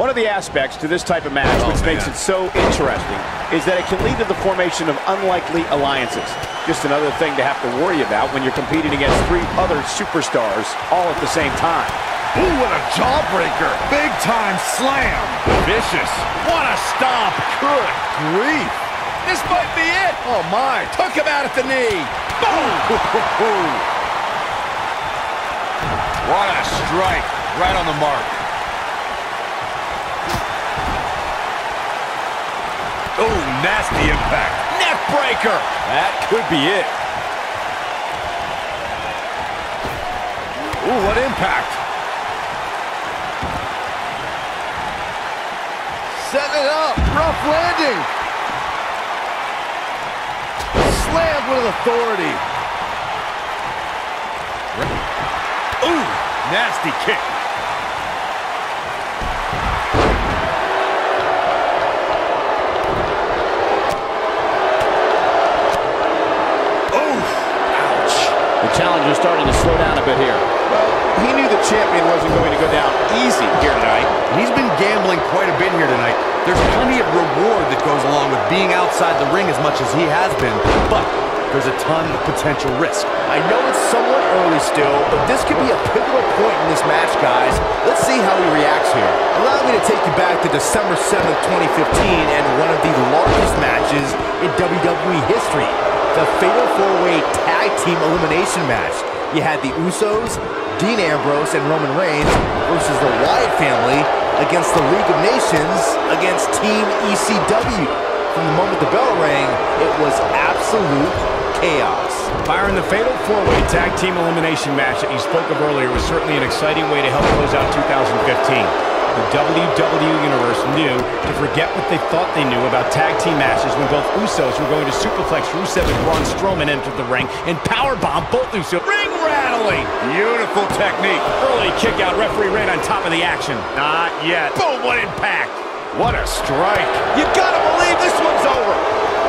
One of the aspects to this type of match, Oh, which makes it so interesting, is that it can lead to the formation of unlikely alliances. Just another thing to have to worry about when you're competing against three other superstars all at the same time. Ooh, what a jawbreaker. Big time slam. Vicious. What a stomp. Good grief. This might be it. Oh, my. Took him out at the knee. Boom. what a strike. Right on the mark. Oh, nasty impact. Neck breaker. That could be it. Ooh, what impact. Setting it up. Rough landing. Slammed with authority. Ooh, nasty kick. Challenger's starting to slow down a bit here. Well, he knew the champion wasn't going to go down easy here tonight. He's been gambling quite a bit here tonight. There's plenty of reward that goes along with being outside the ring as much as he has been, but there's a ton of potential risk. I know it's somewhat early still, but this could be a pivotal point in this match, guys. Let's see how he reacts here. Allow me to take you back to December 7th, 2015, and one of the largest matches in WWE history. The Fatal 4-Way Tag Team Elimination match. You had the Usos, Dean Ambrose, and Roman Reigns versus the Wyatt family against the League of Nations against Team ECW. From the moment the bell rang, it was absolute chaos. Byron, the fatal four-way tag team elimination match that you spoke of earlier was certainly an exciting way to help close out 2015. The WWE Universe knew to forget what they thought they knew about tag team matches when both Usos were going to superplex Rusev and Braun Strowman entered the ring and powerbomb both Usos. Ring rattling! Beautiful technique. Early kick out, referee ran on top of the action. Not yet. Boom, what impact! What a strike. You gotta believe this one's over.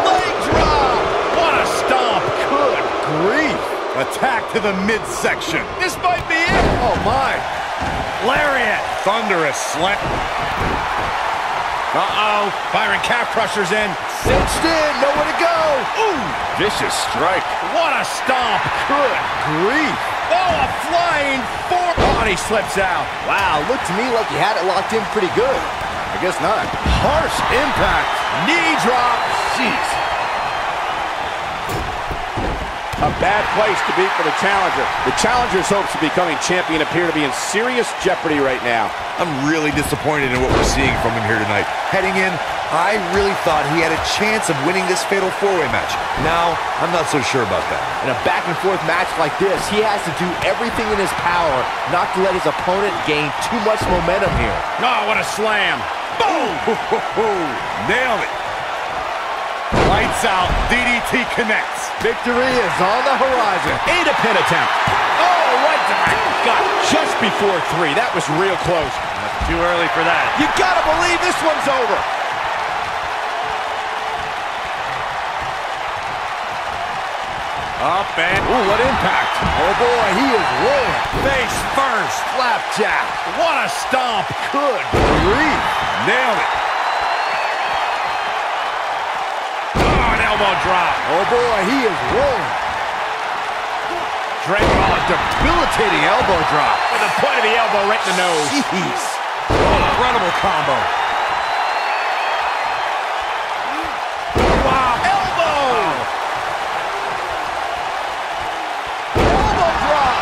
Leg drop. What a stomp. Good grief. Attack to the midsection. This might be it. Oh, my. Lariat. Thunderous slam. Uh-oh. Byron calf crusher's in. Cinched in, nowhere to go. Ooh. Vicious strike. What a stomp. Good grief. Oh, a flying four. He slips out. Wow, looked to me like he had it locked in pretty good. I guess not. Harsh impact. Knee drop. Jeez. A bad place to be for the challenger. The challenger's hopes of becoming champion appear to be in serious jeopardy right now. I'm really disappointed in what we're seeing from him here tonight. Heading in, I really thought he had a chance of winning this fatal four-way match. Now, I'm not so sure about that. In a back and forth match like this, he has to do everything in his power not to let his opponent gain too much momentum here. Oh, what a slam! Boom! Nailed it. Lights out. DDT connects. Victory is on the horizon. Eight a pin attempt. Oh, right to my gut. Just before three. That was real close. Too early for that. You gotta believe this one's over. Up and... Ooh, what impact. Oh boy, he is rolling. Face first. Flapjack. What a stomp. Good grief. Nailed it. Elbow drop. Oh boy, he is rolling. Drake, oh, a debilitating elbow drop. With the point of the elbow right in the nose. Jeez. Incredible combo. Wow, elbow! Elbow drop.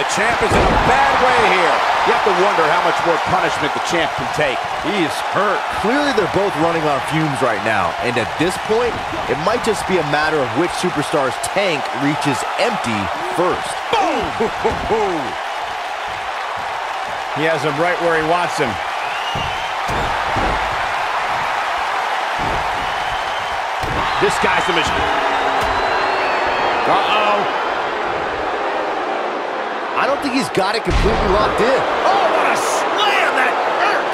The champ is in a bad way here. You have to wonder how much more punishment the champ can take. He is hurt. Clearly, they're both running on fumes right now. And at this point, it might just be a matter of which superstar's tank reaches empty first. Boom! He has him right where he wants him. This guy's the machine. Uh-oh. I don't think he's got it completely locked in. Oh, what a slam! That hurt!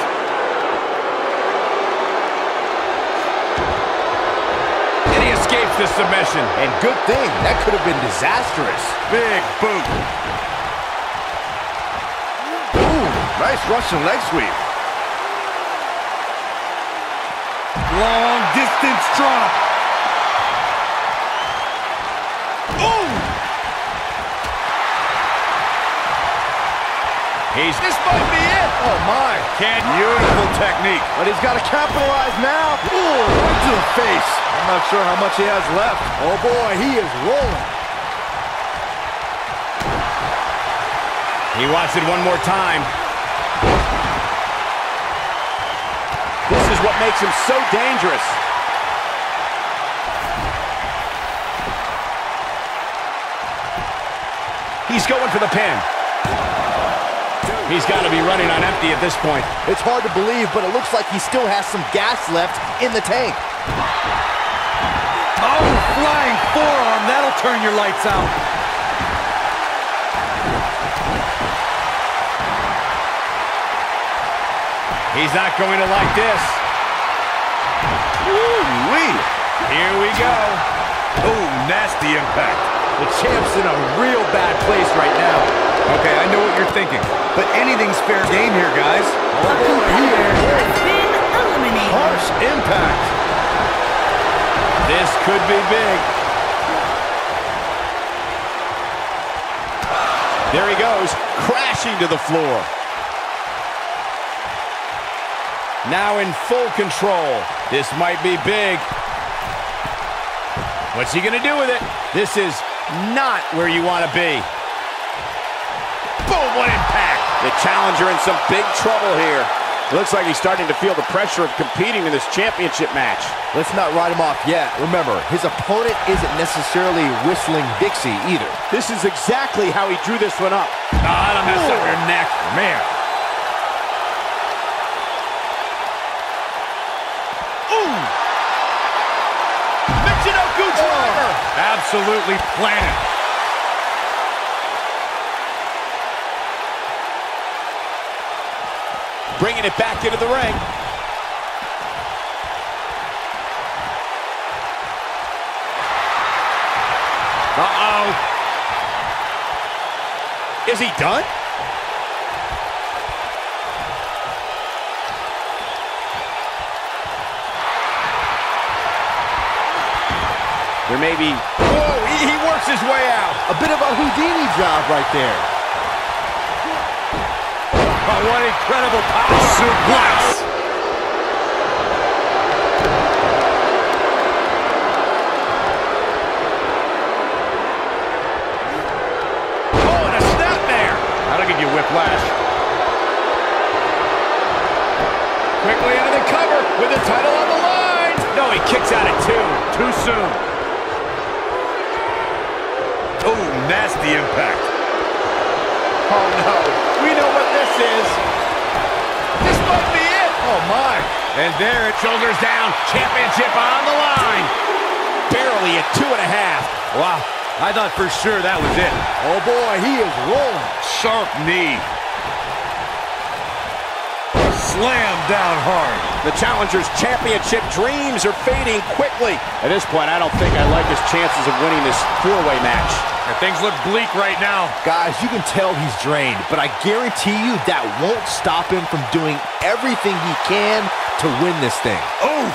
And he escapes the submission. And good thing, that could have been disastrous. Big boot. Ooh, Nice Russian leg sweep. Long distance drop. He's This might be it. Oh, my. Can't- Beautiful technique. But he's got to capitalize now. Ooh, right to the face. I'm not sure how much he has left. Oh boy, he is rolling. He wants it one more time. This is what makes him so dangerous. He's going for the pin. He's got to be running on empty at this point. It's hard to believe, but it looks like he still has some gas left in the tank. Oh, flying forearm. That'll turn your lights out. He's not going to like this. Ooh-wee. Here we go. Oh, nasty impact. The champ's in a real bad place right now. Okay, I know what you're thinking, but anything's fair game here, guys. Boy, he is. has been eliminated. Harsh impact. This could be big. There he goes, crashing to the floor. Now in full control. This might be big. What's he going to do with it? This is not where you want to be. Boom, what impact. The challenger in some big trouble here. Looks like he's starting to feel the pressure of competing in this championship match. Let's not write him off yet. Remember, his opponent isn't necessarily whistling Dixie either. This is exactly how he drew this one up. Ah, that'll mess up your neck. Man. Ooh! Michinoku driver. Absolutely planted. Bringing it back into the ring. Uh-oh. Is he done? There may be Whoa, he, he works his way out. A bit of a Houdini job right there. Oh, what incredible power. Suplex. Oh, and a snap there. That'll give you whiplash. Quickly into the cover with the title on the line. No, he kicks out at two. Too soon. Oh, nasty impact. Oh no, we know what this is. This might be it. Oh, my. And there it shoulders down. Championship on the line. Barely at two and a half. Wow, I thought for sure that was it. Oh boy, he is rolling. Sharp knee. Slam down hard. The challenger's championship dreams are fading quickly. At this point, I don't think I like his chances of winning this four-way match. And things look bleak right now. Guys, you can tell he's drained, but I guarantee you that won't stop him from doing everything he can to win this thing. Oof.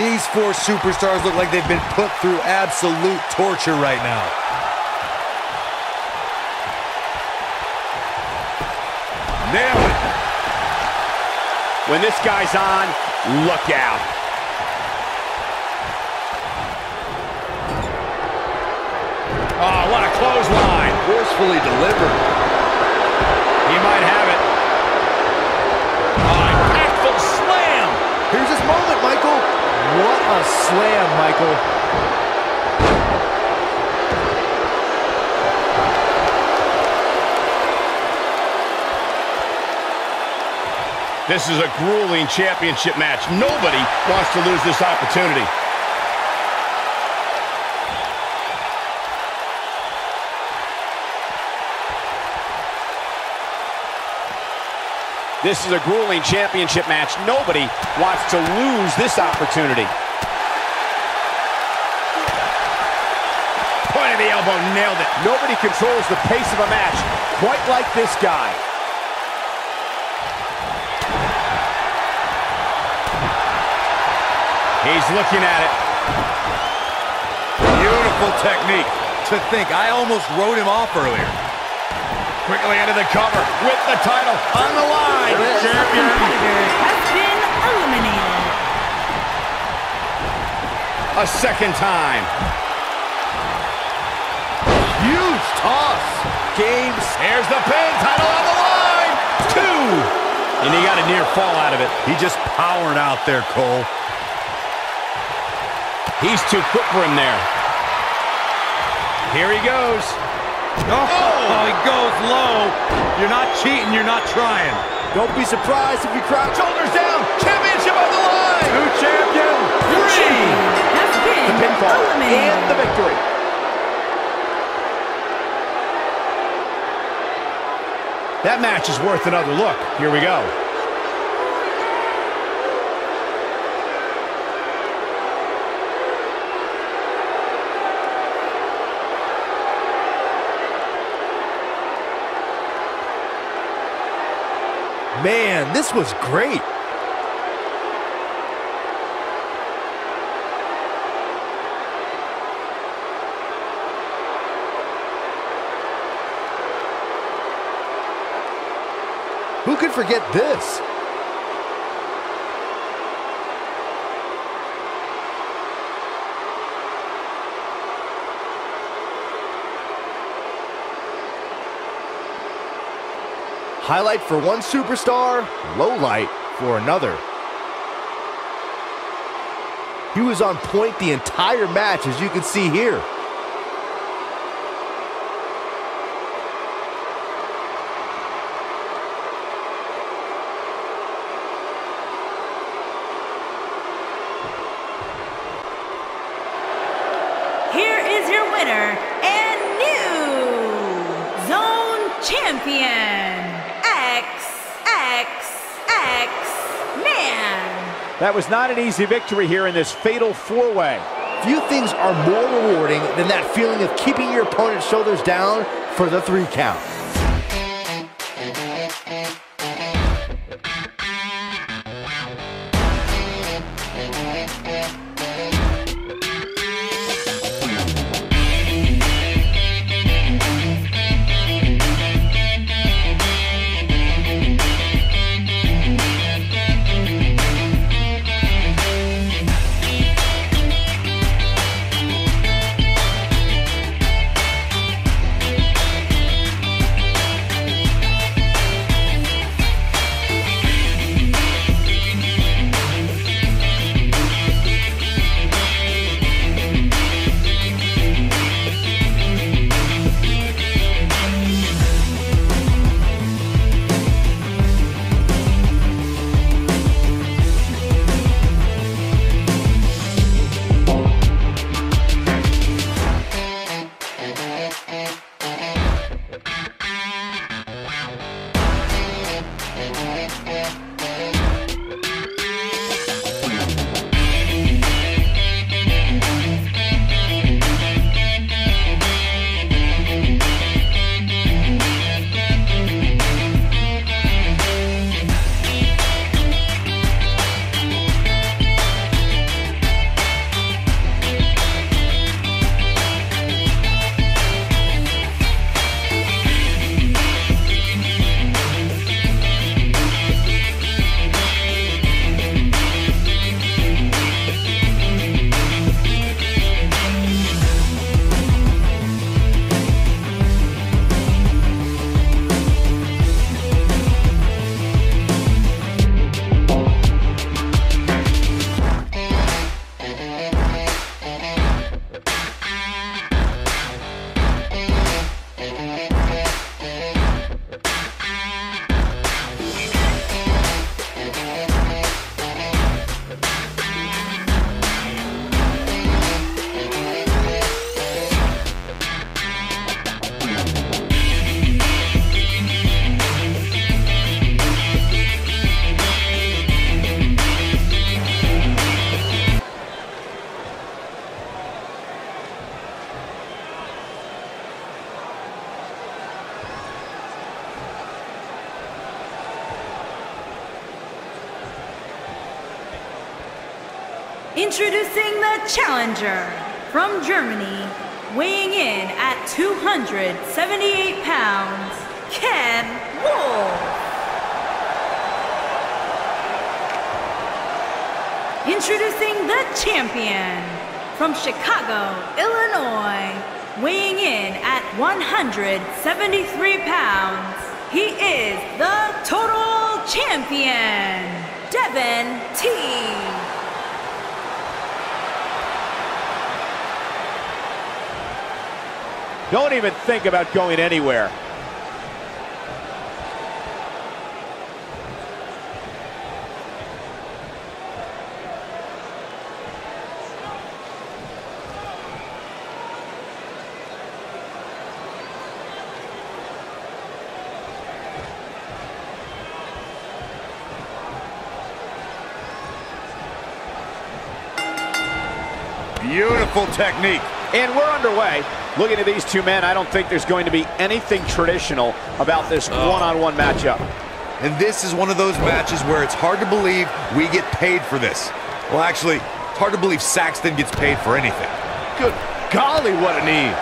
These four superstars look like they've been put through absolute torture right now. Nailed. When this guy's on, look out. Oh, what a clothesline. Forcefully delivered. He might have it. Oh, impactful slam. Here's his moment, Michael. What a slam, Michael. This is a grueling championship match. Nobody wants to lose this opportunity. This is a grueling championship match. Nobody wants to lose this opportunity. Point of the elbow, nailed it. Nobody controls the pace of a match quite like this guy. He's looking at it. Beautiful technique. To think, I almost wrote him off earlier. Quickly into the cover with the title on the line. The Champion has been eliminated. A second time. Huge toss. Games. Here's the pin. Title on the line. Two. And he got a near fall out of it. He just powered out there, Cole. He's too quick for him there. Here he goes. Oh, oh, he goes low. You're not cheating, you're not trying. Don't be surprised if you crouch. Shoulders down. Championship on the line. New champion. The champion has been Pinfall eliminated. and the victory. That match is worth another look. Here we go. Man, this was great. Who could forget this? Highlight for one superstar, low light for another. He was on point the entire match, as you can see here is your winner and new Zone Champion, XXX Man. That was not an easy victory here in this fatal four-way. Few things are more rewarding than that feeling of keeping your opponent's shoulders down for the three count. Introducing the challenger from Germany, weighing in at 278 pounds, Ken Wolf. Introducing the champion from Chicago, Illinois, weighing in at 173 pounds. He is the total champion, Devin T. Don't even think about going anywhere. Beautiful technique. And we're underway. Looking at these two men, I don't think there's going to be anything traditional about this oh. one-on-one matchup. And this is one of those matches where it's hard to believe we get paid for this. Well, actually, it's hard to believe Saxton gets paid for anything. Good golly, what a knee.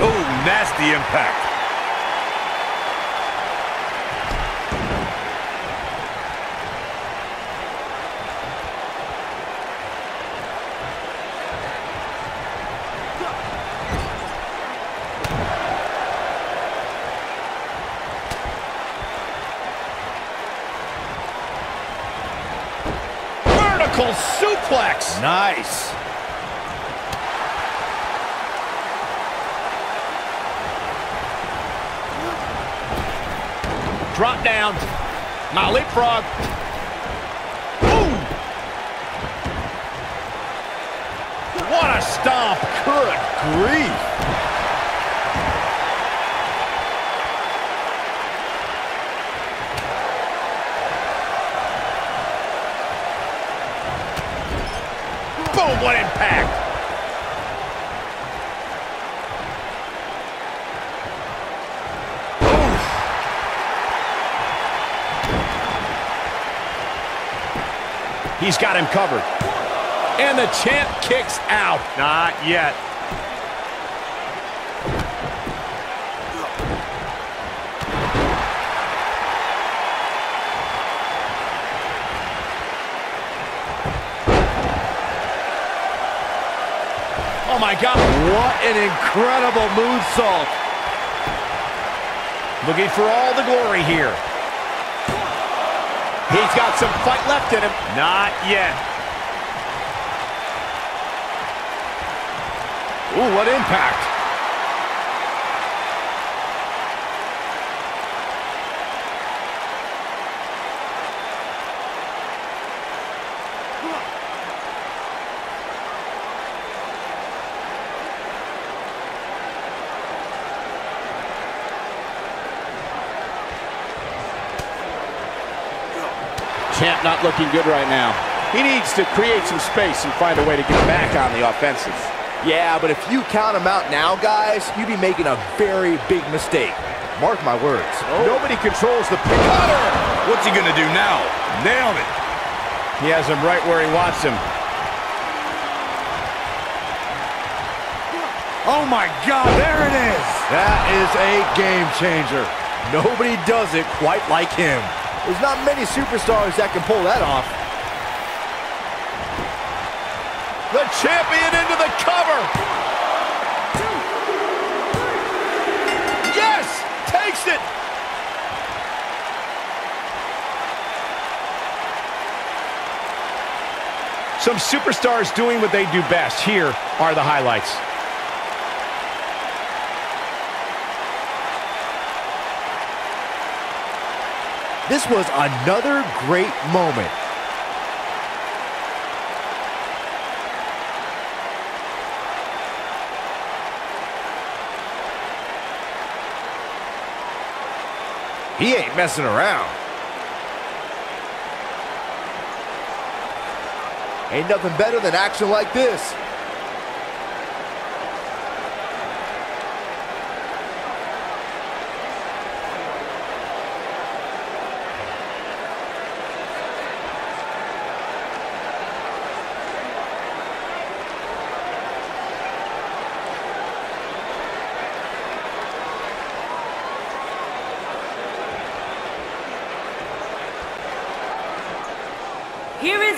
Oh, nasty impact. Vertical suplex. Nice. Drop down. My leapfrog. Boom! What a stomp. Good grief. Boom, what impact. He's got him covered. And the champ kicks out. Not yet. Oh my God. What an incredible moonsault. Looking for all the glory here. He's got some fight left in him. Not yet. Ooh, what impact. Not looking good right now. He needs to create some space and find a way to get back on the offensive. Yeah, but if you count him out now, guys, you'd be making a very big mistake. Mark my words. Oh. Nobody controls the pick. What's he gonna do now? Nailed it. He has him right where he wants him. Oh my God, there it is. That is a game changer. Nobody does it quite like him. There's not many superstars that can pull that off. The champion into the cover. Yes, takes it. Some superstars doing what they do best. Here are the highlights. This was another great moment. He ain't messing around. Ain't nothing better than action like this.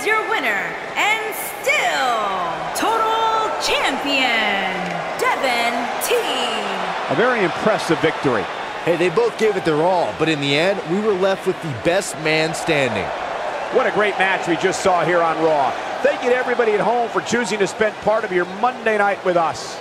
is your winner and still total champion, Devin T. A very impressive victory. Hey, they both gave it their all, but in the end, we were left with the best man standing. What a great match we just saw here on Raw. Thank you to everybody at home for choosing to spend part of your Monday night with us.